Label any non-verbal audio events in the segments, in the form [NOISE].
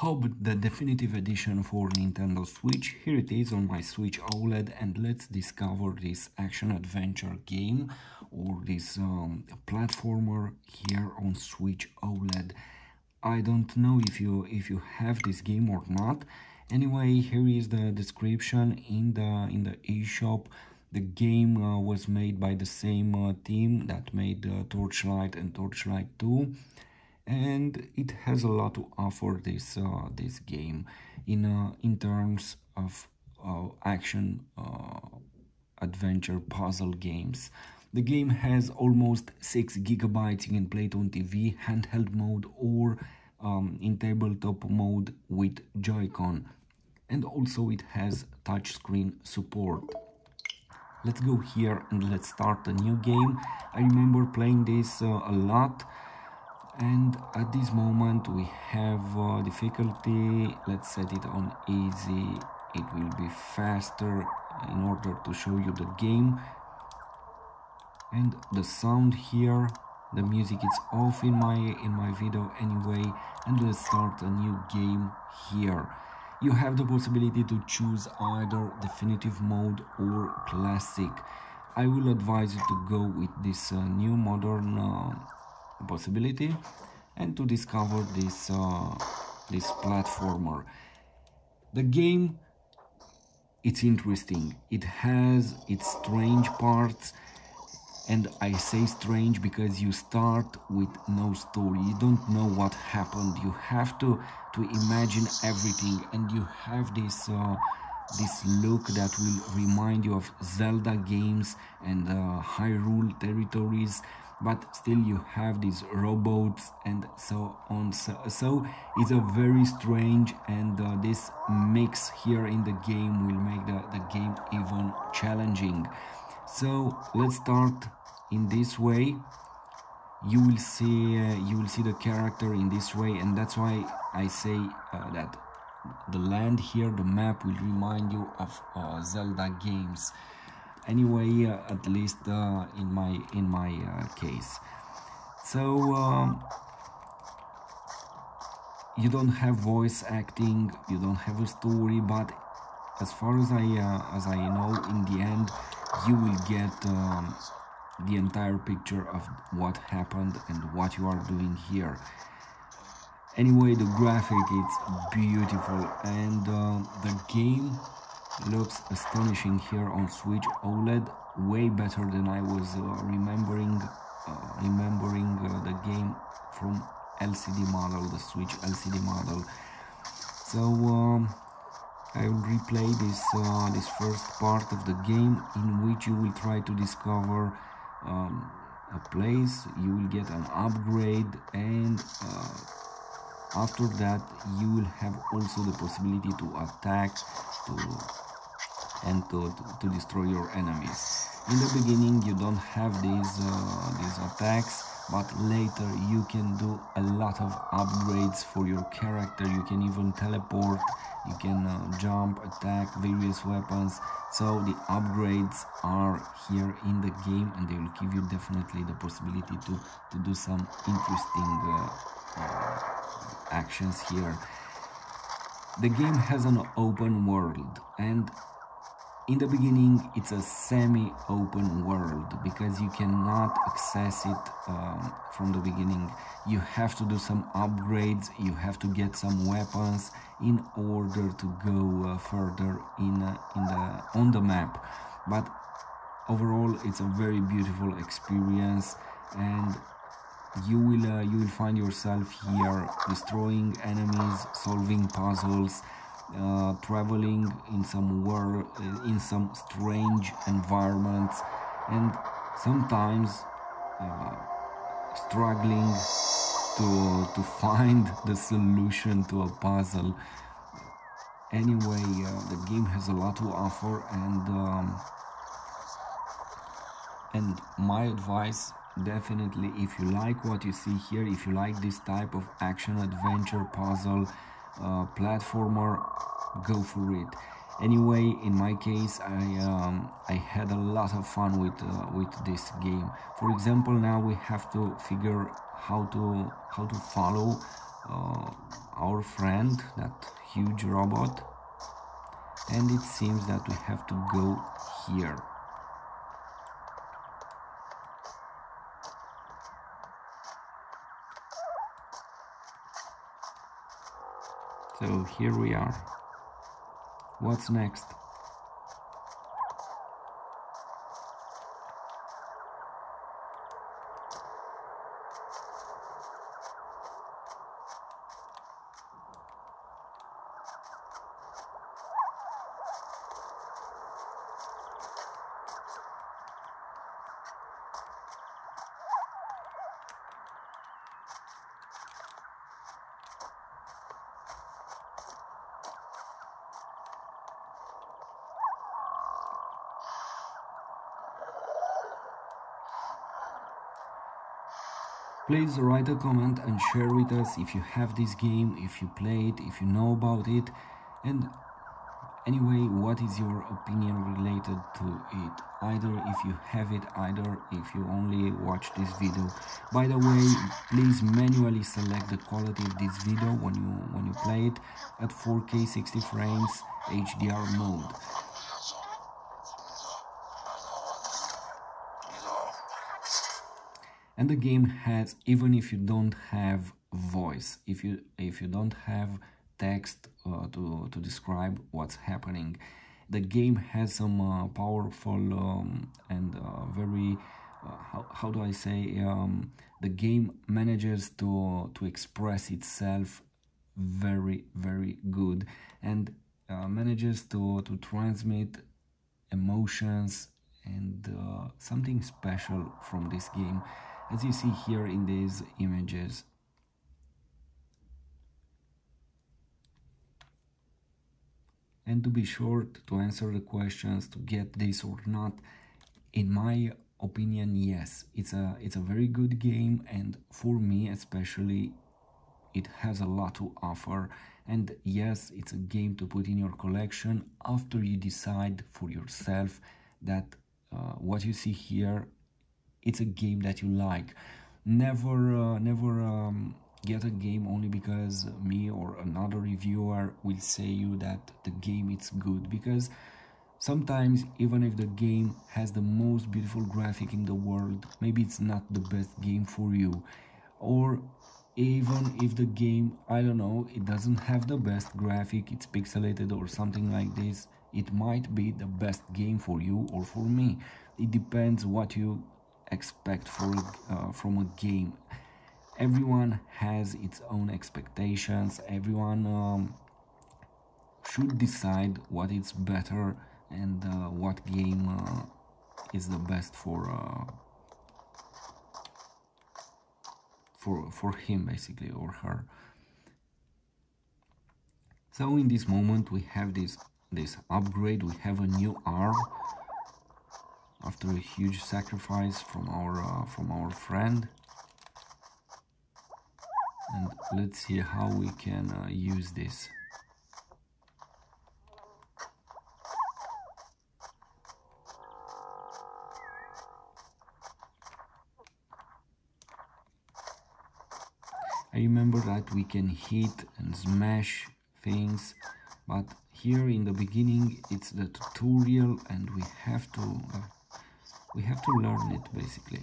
Hob the definitive edition for Nintendo Switch. Here it is on my Switch OLED and let's discover this action-adventure game or this um, platformer here on Switch OLED. I don't know if you if you have this game or not. Anyway, here is the description in the in the eShop. The game uh, was made by the same uh, team that made uh, Torchlight and Torchlight 2 and it has a lot to offer this uh, this game in uh, in terms of uh, action uh, adventure puzzle games. The game has almost 6 gigabytes you can play it on TV, handheld mode or um, in tabletop mode with Joy-Con and also it has touchscreen support. Let's go here and let's start a new game. I remember playing this uh, a lot and at this moment we have uh, difficulty. Let's set it on easy. It will be faster in order to show you the game. And the sound here the music is off in my in my video anyway. And let's start a new game here. You have the possibility to choose either definitive mode or classic. I will advise you to go with this uh, new modern uh, possibility and to discover this uh, this platformer. The game it's interesting. It has its strange parts and I say strange because you start with no story. You don't know what happened. You have to to imagine everything and you have this uh, this look that will remind you of Zelda games and uh, Hyrule territories but still you have these robots and so on. So, so it's a very strange and uh, this mix here in the game will make the, the game even challenging. So let's start in this way. You will see uh, you will see the character in this way and that's why I say uh, that the land here the map will remind you of uh, Zelda games anyway uh, at least uh, in my in my uh, case. So um, you don't have voice acting you don't have a story but as far as I uh, as I know in the end you will get um, the entire picture of what happened and what you are doing here. Anyway the graphic is beautiful. And uh, the game looks astonishing here on Switch OLED way better than I was uh, remembering uh, remembering uh, the game from LCD model the Switch LCD model. So um, I will replay this uh, this first part of the game in which you will try to discover um, a place you will get an upgrade and uh, after that you will have also the possibility to attack to and to, to, destroy your enemies. In the beginning you don't have these, uh, these attacks, but later you can do a lot of upgrades for your character, you can even teleport, you can uh, jump, attack various weapons, so the upgrades are here in the game and they will give you definitely the possibility to, to do some interesting uh, uh actions here. The game has an open world and in the beginning it's a semi-open world because you cannot access it um, from the beginning. You have to do some upgrades you have to get some weapons in order to go uh, further in uh, in the on the map. But overall it's a very beautiful experience and you will uh, you will find yourself here destroying enemies solving puzzles uh, traveling in some world, in some strange environments, and sometimes uh, struggling to to find [LAUGHS] the solution to a puzzle. Anyway, uh, the game has a lot to offer, and um, and my advice definitely if you like what you see here if you like this type of action adventure puzzle uh, platformer go for it. Anyway in my case i um, i had a lot of fun with uh, with this game. For example now we have to figure how to how to follow uh, our friend that huge robot. And it seems that we have to go here so here we are. What's next Please write a comment and share with us if you have this game, if you play it, if you know about it, and anyway, what is your opinion related to it? Either if you have it, either if you only watch this video. By the way, please manually select the quality of this video when you when you play it at 4K 60 frames HDR mode. And the game has even if you don't have voice if you if you don't have text uh, to, to describe what's happening the game has some uh, powerful um, and uh, very uh, how, how do I say um, the game manages to to express itself very very good and uh, manages to to transmit emotions and uh, something special from this game as you see here in these images. And to be short, to answer the questions, to get this or not, in my opinion, yes, it's a, it's a very good game and for me especially, it has a lot to offer and yes, it's a game to put in your collection after you decide for yourself that uh, what you see here it's a game that you like. Never uh, never um, get a game only because me or another reviewer will say you that the game is good because sometimes even if the game has the most beautiful graphic in the world maybe it's not the best game for you. Or even if the game i don't know it doesn't have the best graphic it's pixelated or something like this it might be the best game for you or for me. It depends what you expect for uh, from a game. Everyone has its own expectations. Everyone um, should decide what is better and uh, what game uh, is the best for uh, for for him basically or her. So in this moment we have this this upgrade. We have a new arm after a huge sacrifice from our uh, from our friend. And let's see how we can uh, use this. I remember that we can hit and smash things but here in the beginning it's the tutorial and we have to uh, we have to learn it basically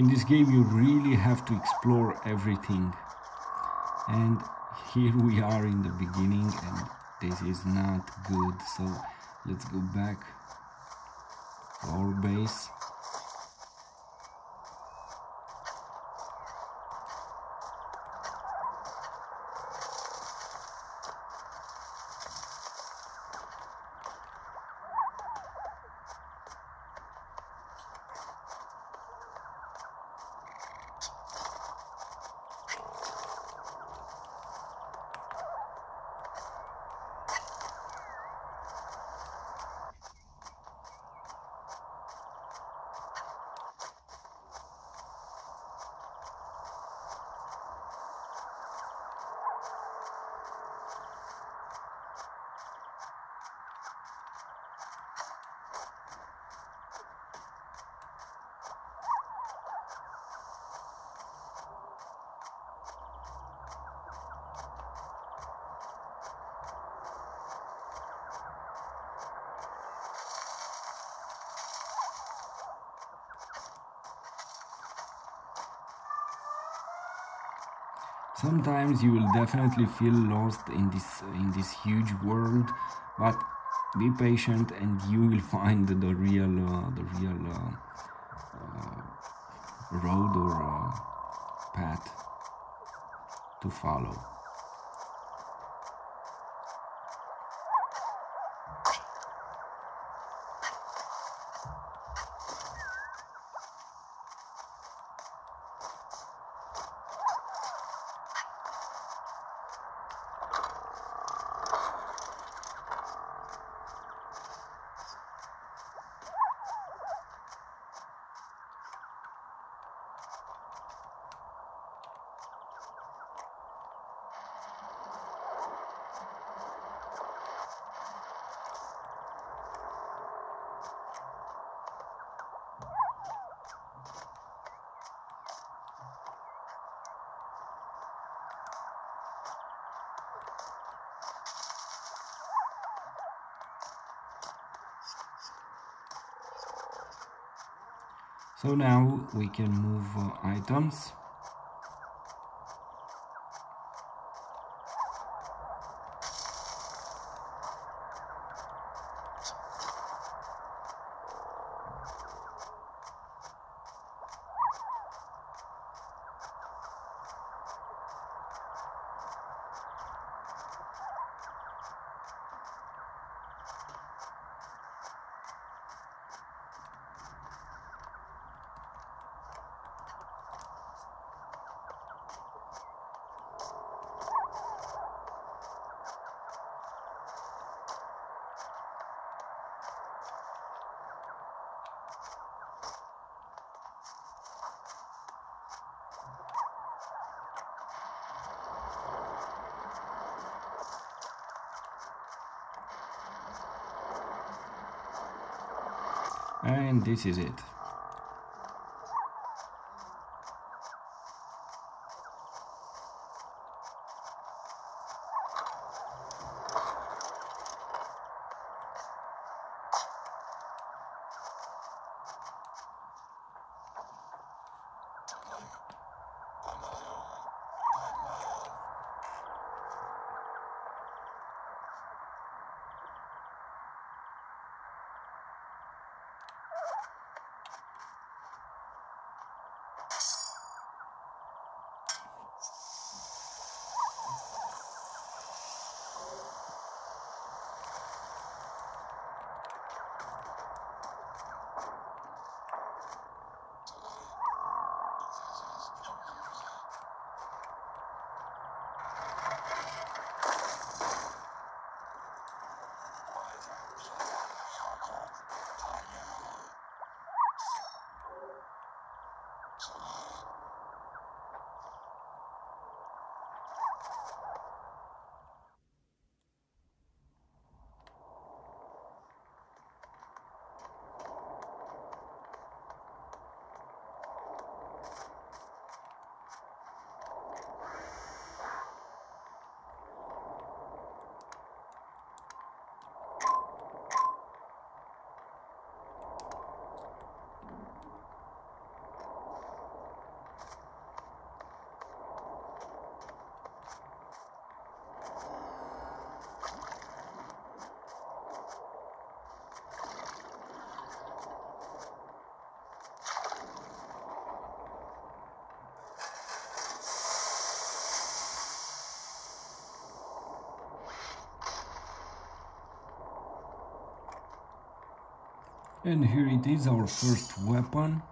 in this game you really have to explore everything. And here we are in the beginning and this is not good. So let's go back to our base sometimes you will definitely feel lost in this in this huge world but be patient and you will find the real uh, the real uh, uh, road or uh, path to follow so now we can move uh, items and this is it And here it is, our first weapon.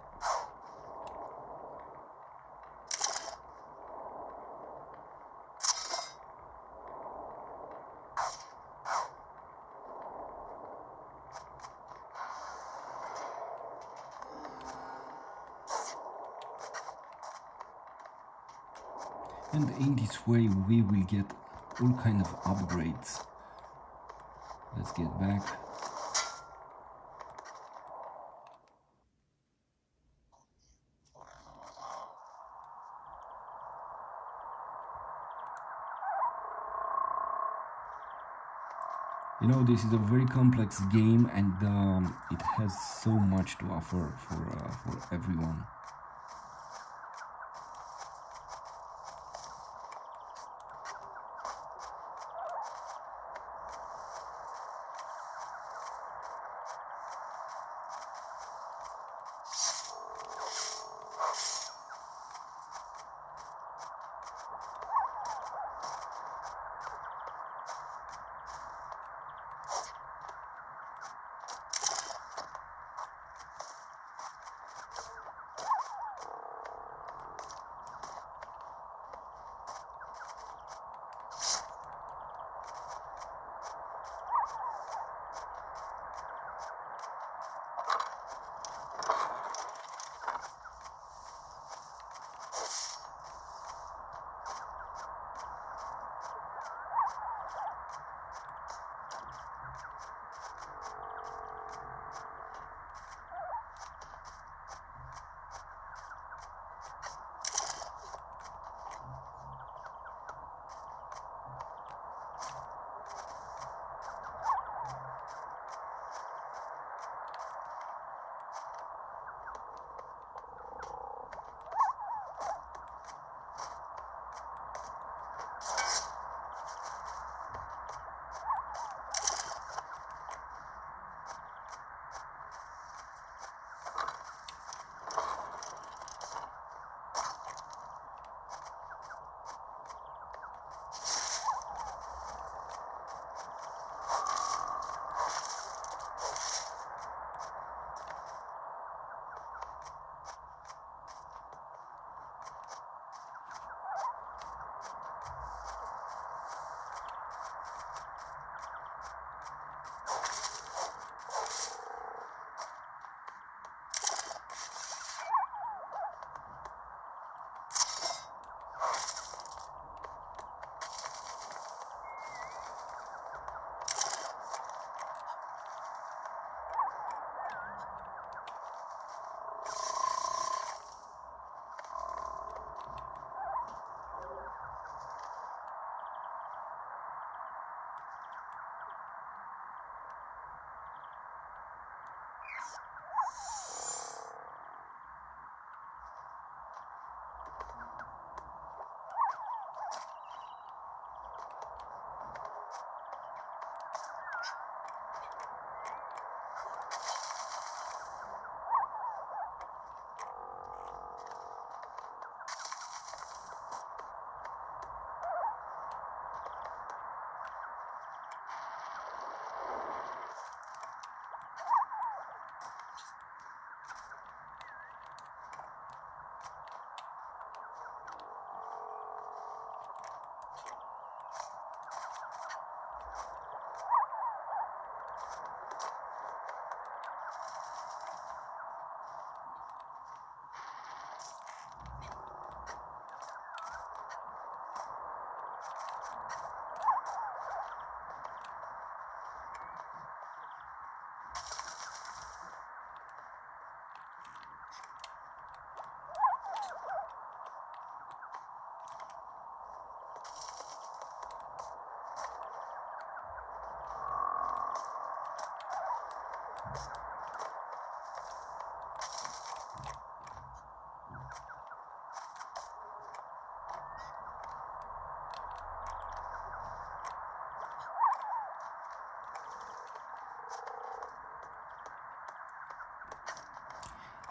and in this way we will get all kind of upgrades let's get back know this is a very complex game and um, it has so much to offer for uh, for everyone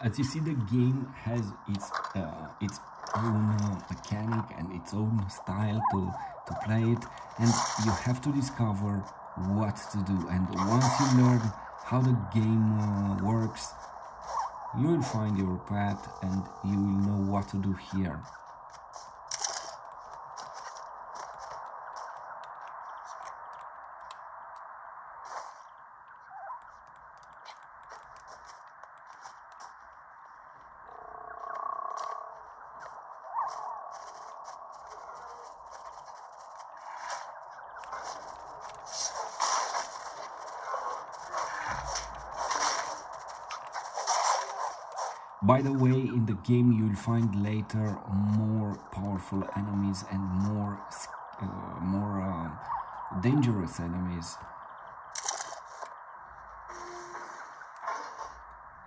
as you see the game has its uh, its own uh, mechanic and its own style to to play it and you have to discover what to do and once you learn how the game uh, works, you will find your path and you will know what to do here. By the way, in the game you'll find later more powerful enemies and more uh, more uh, dangerous enemies.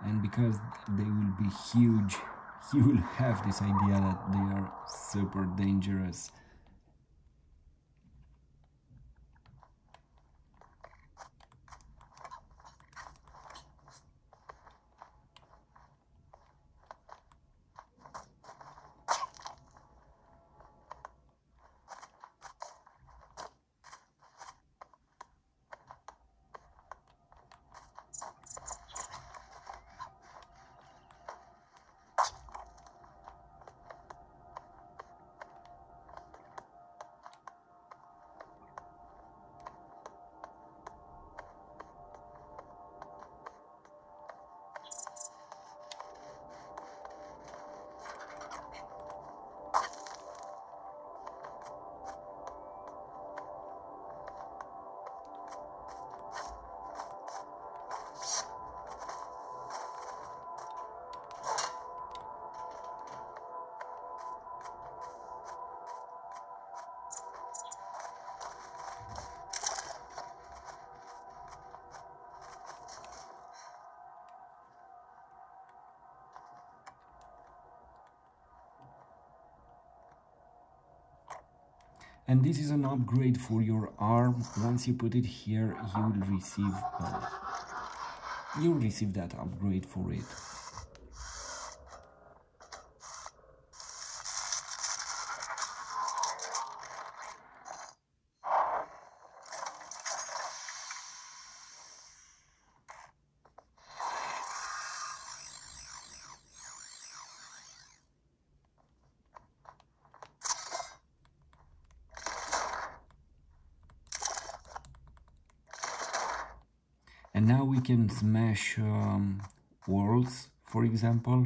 And because they will be huge, [LAUGHS] you will have this idea that they are super dangerous. And this is an upgrade for your arm. Once you put it here you will receive uh, you'll receive that upgrade for it and now we can smash um, walls for example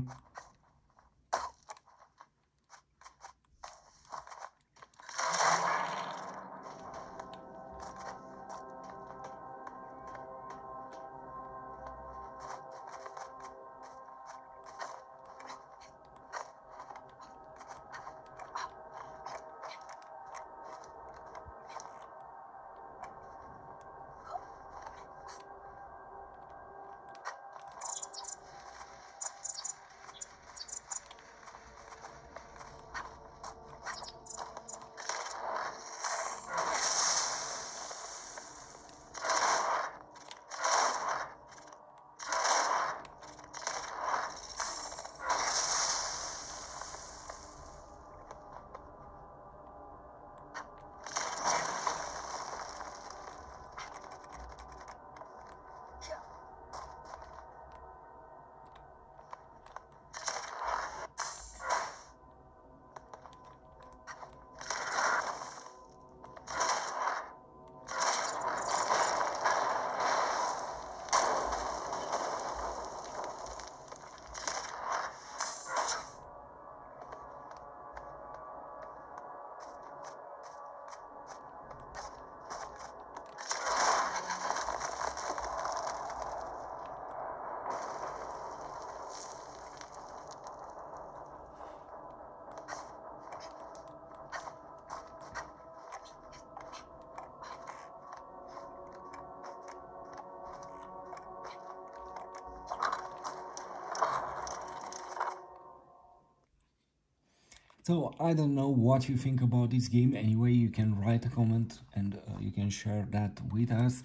So I don't know what you think about this game. Anyway, you can write a comment and uh, you can share that with us.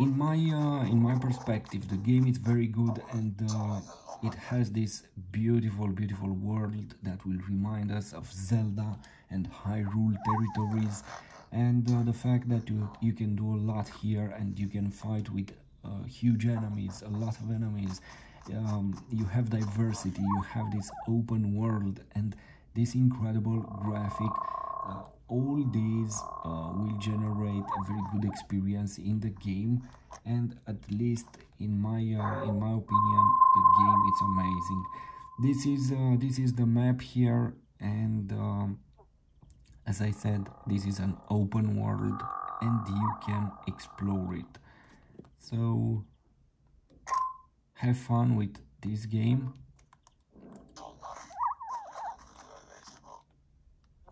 In my uh, in my perspective, the game is very good and uh, it has this beautiful, beautiful world that will remind us of Zelda and Hyrule territories, and uh, the fact that you you can do a lot here and you can fight with uh, huge enemies, a lot of enemies. Um, you have diversity, you have this open world, and this incredible graphic. Uh, all these uh, will generate a very good experience in the game, and at least in my uh, in my opinion, the game is amazing. This is uh, this is the map here, and um, as I said, this is an open world and you can explore it. So have fun with this game